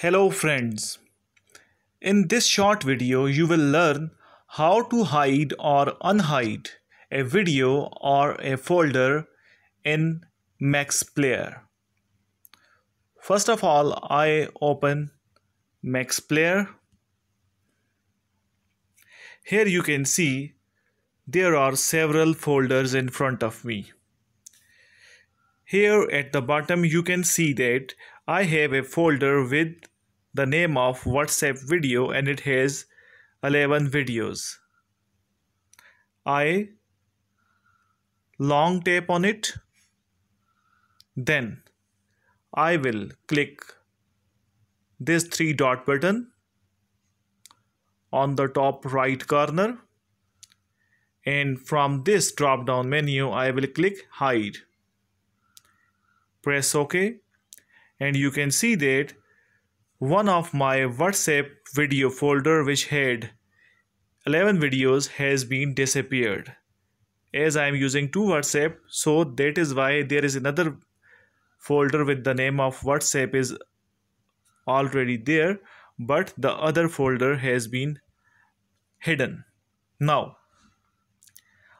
Hello friends. In this short video you will learn how to hide or unhide a video or a folder in MX Player. First of all I open MX Player. Here you can see there are several folders in front of me. Here at the bottom you can see that I have a folder with the name of WhatsApp video and it has 11 videos. I long tap on it. Then I will click this three dot button on the top right corner and from this drop down menu I will click hide press OK and you can see that one of my WhatsApp video folder which had 11 videos has been disappeared. As I am using two WhatsApp so that is why there is another folder with the name of WhatsApp is already there but the other folder has been hidden. Now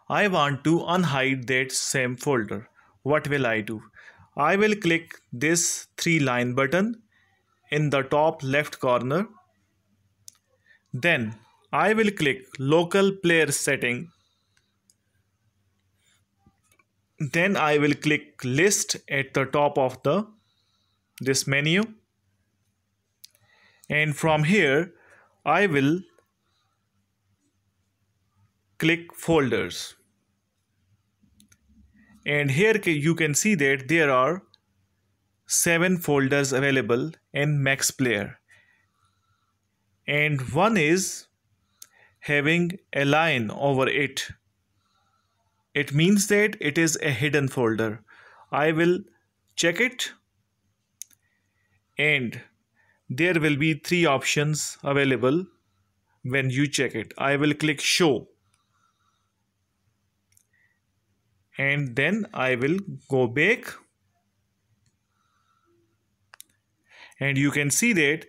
I want to unhide that same folder. What will I do I will click this three line button in the top left corner. Then I will click local player setting. Then I will click list at the top of the this menu. And from here I will click folders and here you can see that there are seven folders available in MX player. And one is having a line over it. It means that it is a hidden folder. I will check it. And there will be three options available when you check it. I will click show and then I will go back and you can see that